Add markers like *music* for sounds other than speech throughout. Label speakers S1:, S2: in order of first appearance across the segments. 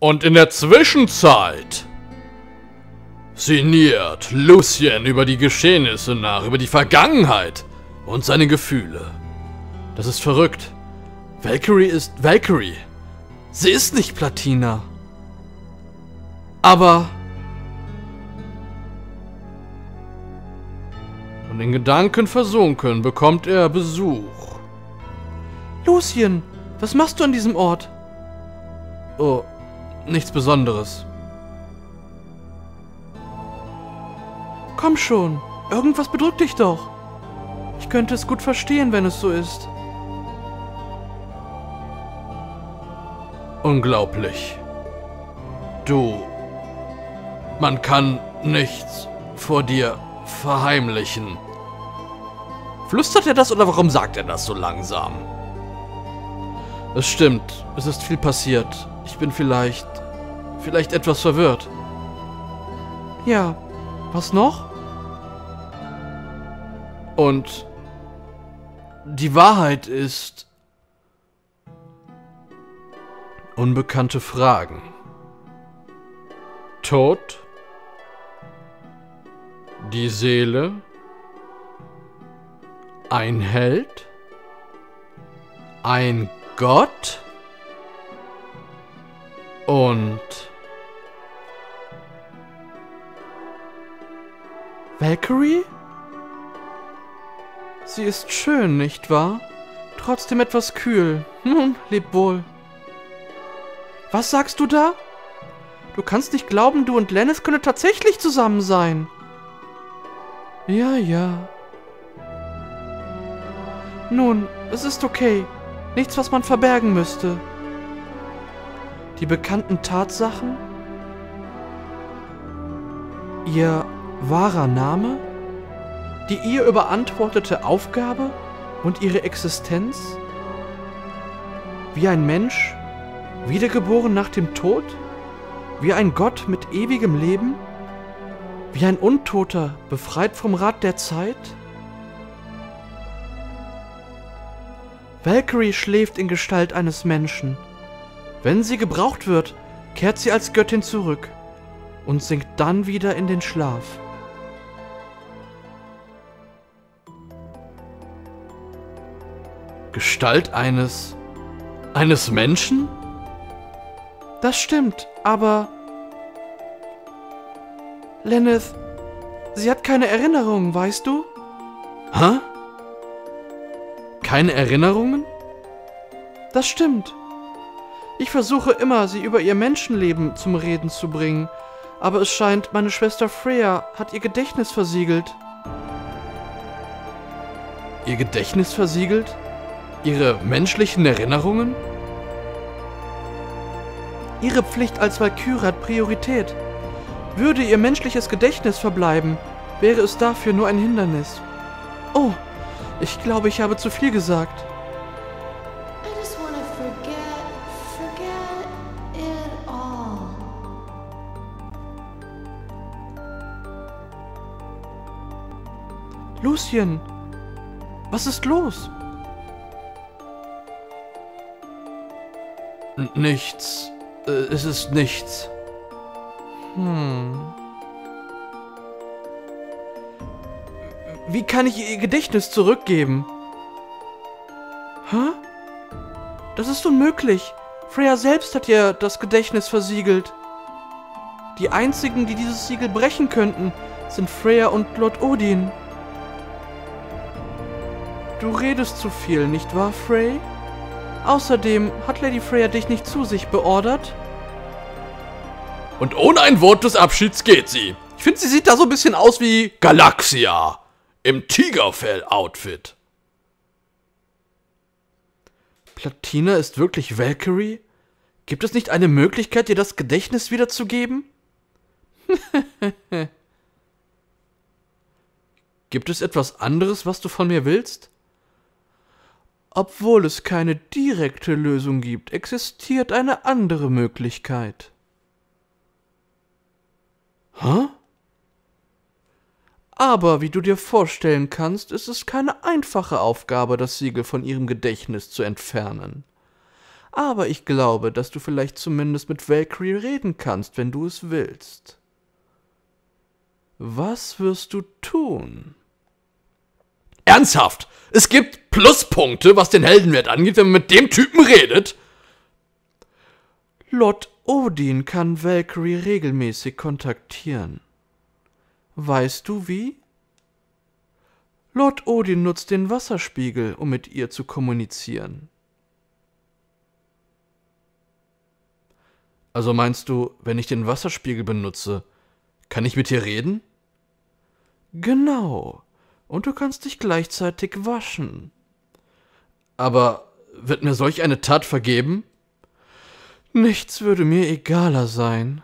S1: Und in der Zwischenzeit sinniert Lucien über die Geschehnisse nach, über die Vergangenheit und seine Gefühle. Das ist verrückt. Valkyrie ist Valkyrie. Sie ist nicht Platina. Aber... Und in Gedanken versunken bekommt er Besuch. Lucien, was machst du an diesem Ort? Oh, nichts Besonderes. Komm schon, irgendwas bedrückt dich doch. Ich könnte es gut verstehen, wenn es so ist. Unglaublich. Du. Man kann nichts vor dir verheimlichen. Flüstert er das oder warum sagt er das so langsam? Es stimmt, es ist viel passiert. Ich bin vielleicht. Vielleicht etwas verwirrt. Ja, was noch? Und die Wahrheit ist. Unbekannte Fragen. Tod. Die Seele. Ein Held. Ein Gott. Und... Valkyrie? Sie ist schön, nicht wahr? Trotzdem etwas kühl. Nun, leb wohl. Was sagst du da? Du kannst nicht glauben, du und Lennis können tatsächlich zusammen sein. Ja, ja. Nun, es ist okay. Nichts, was man verbergen müsste. Die bekannten Tatsachen? Ihr wahrer Name? Die ihr überantwortete Aufgabe und ihre Existenz? Wie ein Mensch Wiedergeboren nach dem Tod? Wie ein Gott mit ewigem Leben? Wie ein Untoter, befreit vom Rad der Zeit? Valkyrie schläft in Gestalt eines Menschen. Wenn sie gebraucht wird, kehrt sie als Göttin zurück und sinkt dann wieder in den Schlaf. Gestalt eines... eines Menschen? Das stimmt, aber... Lenneth, sie hat keine Erinnerungen, weißt du? Hä? Keine Erinnerungen? Das stimmt. Ich versuche immer, sie über ihr Menschenleben zum Reden zu bringen, aber es scheint, meine Schwester Freya hat ihr Gedächtnis versiegelt. Ihr Gedächtnis versiegelt? Ihre menschlichen Erinnerungen? Ihre Pflicht als Valkyrie hat Priorität. Würde ihr menschliches Gedächtnis verbleiben, wäre es dafür nur ein Hindernis. Oh, ich glaube, ich habe zu viel gesagt. Lucien, was ist los? N nichts. Äh, es ist nichts. Hm. Wie kann ich ihr Gedächtnis zurückgeben? Hä? Das ist unmöglich. Freya selbst hat ihr das Gedächtnis versiegelt. Die einzigen, die dieses Siegel brechen könnten, sind Freya und Lord Odin. Du redest zu viel, nicht wahr, Frey? Außerdem hat Lady Freya dich nicht zu sich beordert. Und ohne ein Wort des Abschieds geht sie. Ich finde, sie sieht da so ein bisschen aus wie Galaxia im Tigerfell-Outfit. Platina ist wirklich Valkyrie? Gibt es nicht eine Möglichkeit, ihr das Gedächtnis wiederzugeben? *laughs* Gibt es etwas anderes, was du von mir willst? Obwohl es keine direkte Lösung gibt, existiert eine andere Möglichkeit. Hä? Aber wie du dir vorstellen kannst, ist es keine einfache Aufgabe, das Siegel von ihrem Gedächtnis zu entfernen. Aber ich glaube, dass du vielleicht zumindest mit Valkyrie reden kannst, wenn du es willst. Was wirst du tun?
S2: Ernsthaft? Es gibt Pluspunkte, was den Heldenwert angeht, wenn man mit dem Typen redet?
S1: Lord Odin kann Valkyrie regelmäßig kontaktieren. Weißt du wie? Lord Odin nutzt den Wasserspiegel, um mit ihr zu kommunizieren.
S2: Also meinst du, wenn ich den Wasserspiegel benutze, kann ich mit ihr reden?
S1: Genau. Und du kannst dich gleichzeitig waschen.
S2: Aber wird mir solch eine Tat vergeben?
S1: Nichts würde mir egaler sein.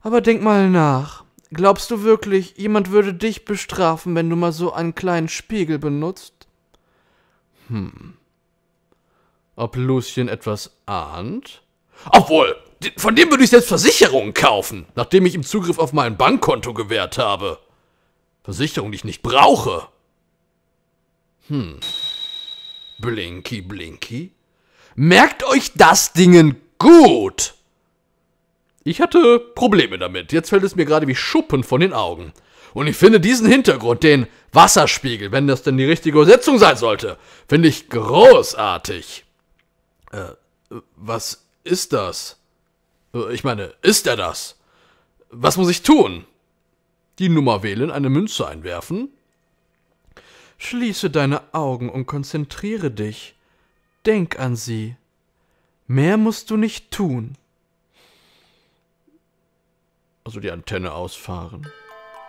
S1: Aber denk mal nach. Glaubst du wirklich, jemand würde dich bestrafen, wenn du mal so einen kleinen Spiegel benutzt?
S2: Hm. Ob Lucien etwas ahnt? Obwohl, von dem würde ich selbst Versicherungen kaufen, nachdem ich ihm Zugriff auf mein Bankkonto gewährt habe. Versicherung, die ich nicht brauche. Hm. Blinky, Blinky. Merkt euch das Dingen gut! Ich hatte Probleme damit. Jetzt fällt es mir gerade wie Schuppen von den Augen. Und ich finde diesen Hintergrund, den Wasserspiegel, wenn das denn die richtige Übersetzung sein sollte, finde ich großartig. Äh, was ist das? Äh, ich meine, ist er das? Was muss ich tun? Die Nummer wählen, eine Münze einwerfen?
S1: Schließe deine Augen und konzentriere dich. Denk an sie. Mehr musst du nicht tun.
S2: Also die Antenne ausfahren.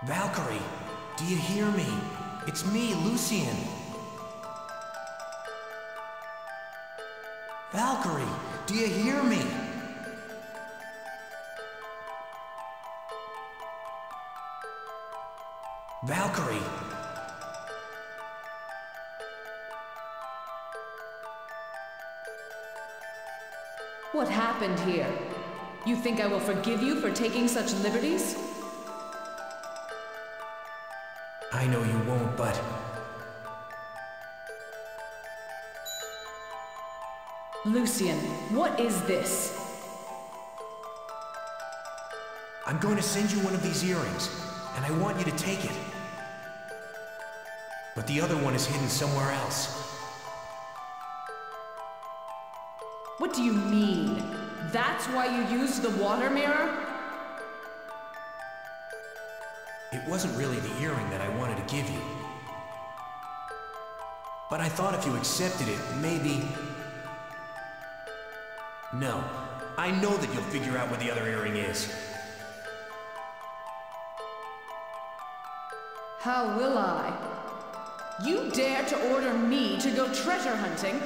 S3: Valkyrie, do you hear me? It's me, Lucian. Valkyrie, do you hear me? Valkyrie.
S4: What happened here? You think I will forgive you for taking such liberties?
S3: I know you won't, but
S4: Lucian, what is this?
S3: I'm going to send you one of these earrings, and I want you to take it. But the other one is hidden somewhere else.
S4: What do you mean? That's why you used the water mirror?
S3: It wasn't really the earring that I wanted to give you. But I thought if you accepted it, maybe... No. I know that you'll figure out where the other earring is.
S4: How will I? You dare to order me to go treasure hunting?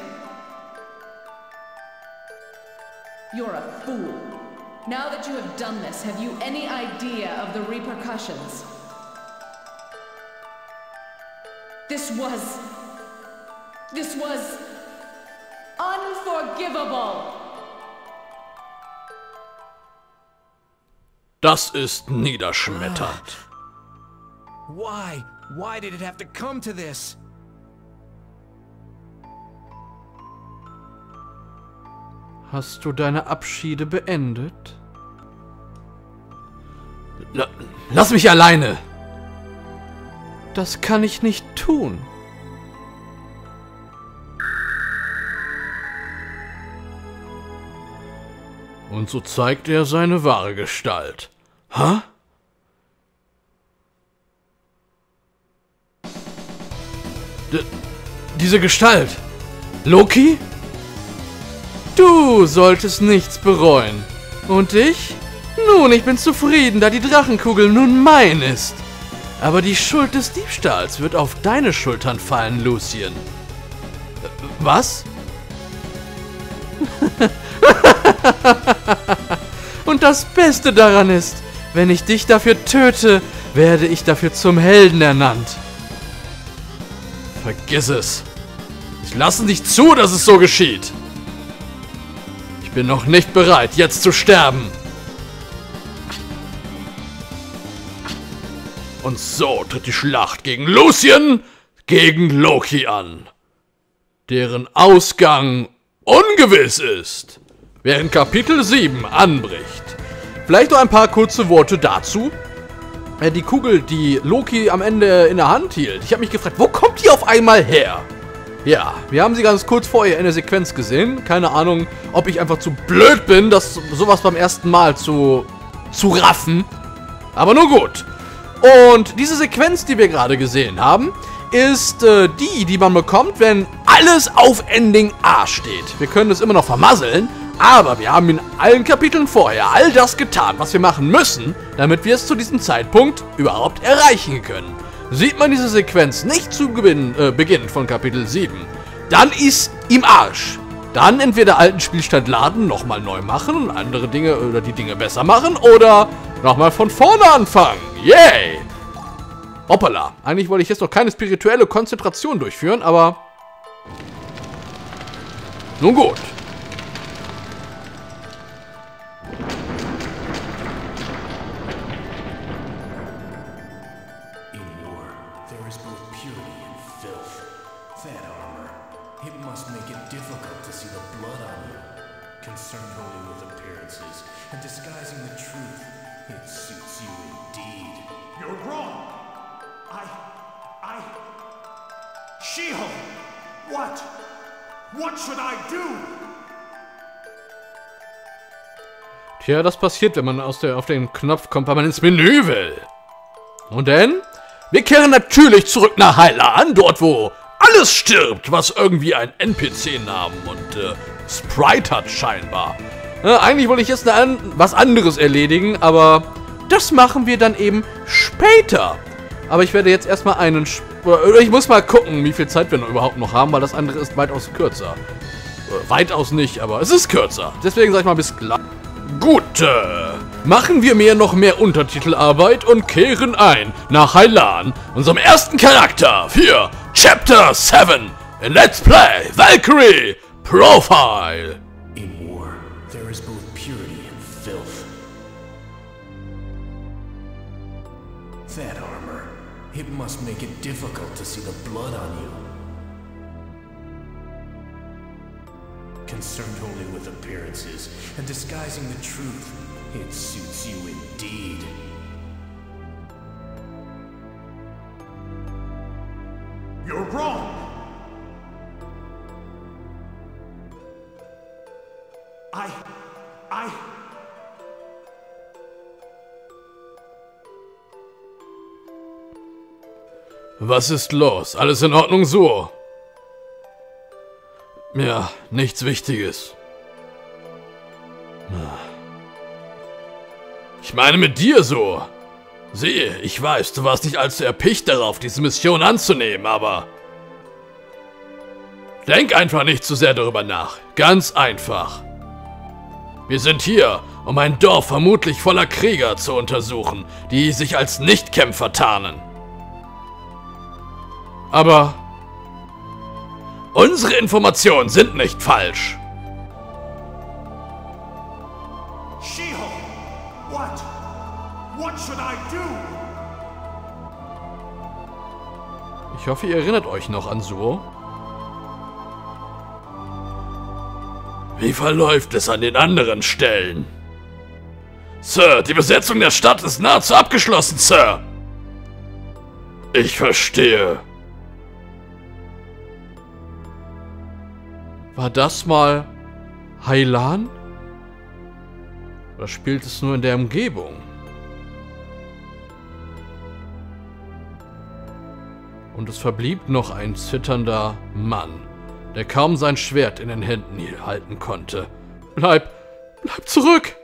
S4: You're a fool. Now that you have done this, have you any idea of the repercussions? This was. This was. unforgivable!
S2: Das ist niederschmetternd.
S3: Why? Why did it have to come to this?
S1: Hast du deine Abschiede beendet?
S2: La lass mich alleine!
S1: Das kann ich nicht tun.
S2: Und so zeigt er seine wahre Gestalt. Hä? D diese Gestalt. Loki?
S1: Du solltest nichts bereuen. Und ich? Nun, ich bin zufrieden, da die Drachenkugel nun mein ist. Aber die Schuld des Diebstahls wird auf deine Schultern fallen, Lucien.
S2: Was? *laughs*
S1: Und das Beste daran ist, wenn ich dich dafür töte, werde ich dafür zum Helden ernannt.
S2: Vergiss es. Ich lasse nicht zu, dass es so geschieht. Ich bin noch nicht bereit, jetzt zu sterben. Und so tritt die Schlacht gegen Lucien gegen Loki an. Deren Ausgang
S1: ungewiss ist, während Kapitel 7 anbricht. Vielleicht noch ein paar kurze Worte dazu. Äh, die Kugel, die Loki am Ende in der Hand hielt. Ich habe mich gefragt, wo kommt die auf einmal her? Ja, wir haben sie ganz kurz vorher in der Sequenz gesehen. Keine Ahnung, ob ich einfach zu blöd bin, das sowas beim ersten Mal zu, zu raffen. Aber nur gut. Und diese Sequenz, die wir gerade gesehen haben, ist äh, die, die man bekommt, wenn alles auf Ending A steht. Wir können es immer noch vermasseln, aber wir haben in allen Kapiteln vorher all das getan, was wir machen müssen, damit wir es zu diesem Zeitpunkt überhaupt erreichen können. Sieht man diese Sequenz nicht zu Beginn, äh, Beginn von Kapitel 7, dann ist ihm Arsch. Dann entweder alten Spielstand laden, nochmal neu machen und andere Dinge oder die Dinge besser machen oder nochmal von vorne anfangen. Yay! Hoppala. Eigentlich wollte ich jetzt noch keine spirituelle Konzentration durchführen, aber... Nun gut. Tja, das passiert, wenn man aus der, auf den Knopf kommt, weil man ins Menü will. Und denn? Wir kehren natürlich zurück nach Heilan, dort wo alles stirbt, was irgendwie einen NPC-Namen und äh, Sprite hat scheinbar. Äh, eigentlich wollte ich jetzt an was anderes erledigen, aber das machen wir dann eben später. Aber ich werde jetzt erstmal einen... Sp ich muss mal gucken, wie viel Zeit wir noch überhaupt noch haben, weil das andere ist weitaus kürzer. Äh, weitaus nicht, aber es ist kürzer. Deswegen sag ich mal bis gleich. Gut, machen wir mehr noch mehr Untertitelarbeit und kehren ein nach Heilan, unserem ersten Charakter für Chapter 7 in Let's Play Valkyrie Profile.
S3: In war, there is both purity and filth. That armor, it must make it difficult to see the blood on you. Concerned only with appearances and disguising the truth, it suits you indeed.
S5: You're wrong. I. I.
S1: Was ist los? Alles in Ordnung so? Ja, nichts Wichtiges. Ich meine mit dir so. Sieh, ich weiß, du warst nicht allzu erpicht darauf, diese Mission anzunehmen, aber... Denk einfach nicht zu sehr darüber nach. Ganz einfach. Wir sind hier, um ein Dorf vermutlich voller Krieger zu untersuchen, die sich als Nichtkämpfer tarnen. Aber unsere Informationen sind nicht falsch.
S5: What? What?
S1: Ich hoffe, ihr erinnert euch noch an Suo. Wie verläuft es an den anderen Stellen? Sir, die Besetzung der Stadt ist nahezu abgeschlossen, Sir. Ich verstehe. War das mal Heilan? Oder spielt es nur in der Umgebung? Und es verblieb noch ein zitternder Mann, der kaum sein Schwert in den Händen halten konnte. Bleib, bleib zurück!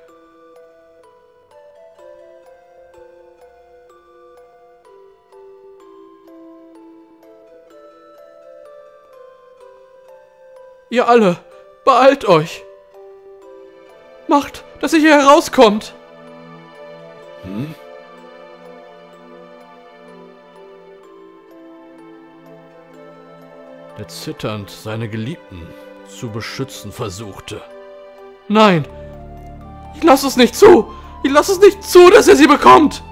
S1: Ihr alle, beeilt euch! Macht, dass ihr hier herauskommt! Hm? Der zitternd seine Geliebten zu beschützen versuchte. Nein! Ich lasse es nicht zu! Ich lasse es nicht zu, dass er sie bekommt!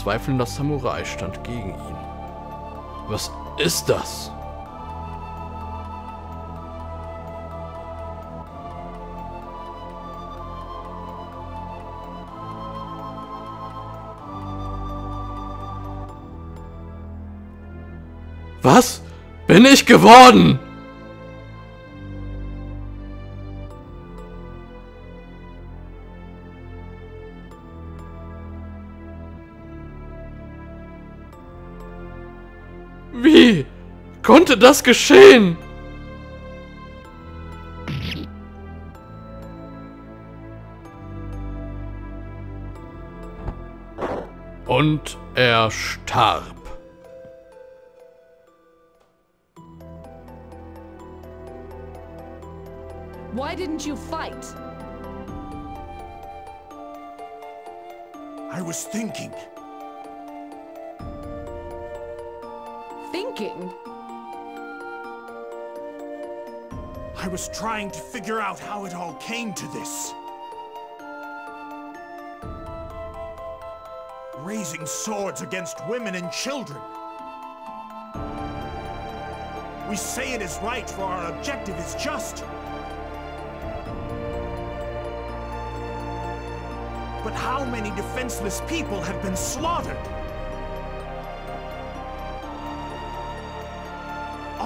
S1: Zweifelnder Samurai stand gegen ihn. Was ist das? Was bin ich geworden? Konnte das geschehen? Und er starb.
S4: Why didn't you fight?
S5: I was thinking.
S4: Thinking?
S5: I was trying to figure out how it all came to this. Raising swords against women and children. We say it is right, for our objective is just. But how many defenseless people have been slaughtered?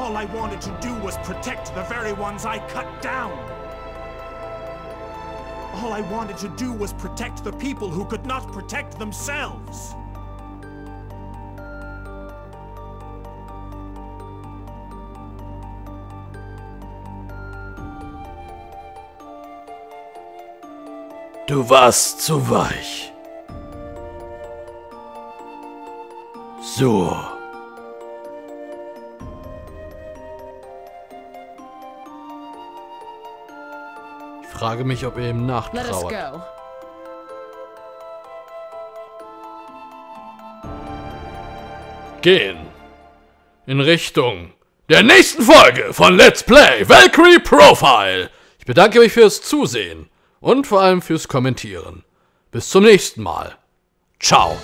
S5: All I wanted to do was protect the very ones I cut down. All I wanted to do was protect the people who could not protect themselves.
S1: Du warst zu weich. So. Frage mich, ob er ihm nachtrauert. Gehen. In Richtung der nächsten Folge von Let's Play Valkyrie Profile. Ich bedanke mich fürs Zusehen und vor allem fürs Kommentieren. Bis zum nächsten Mal. Ciao.